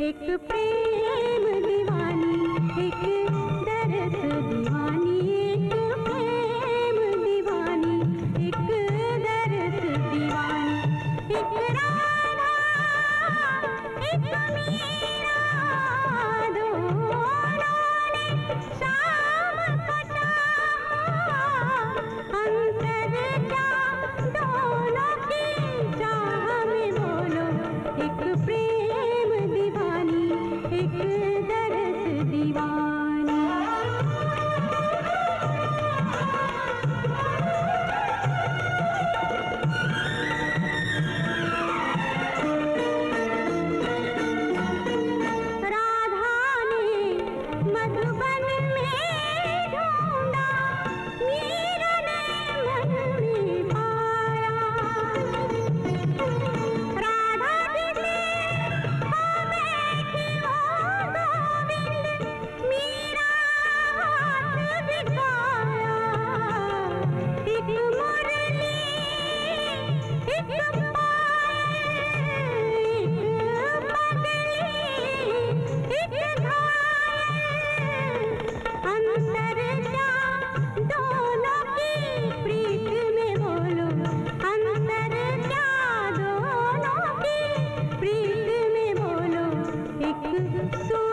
एक प्रेम दीवानी एक दर्द दीवानी। सुन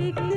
ಕಿವಿಗೆ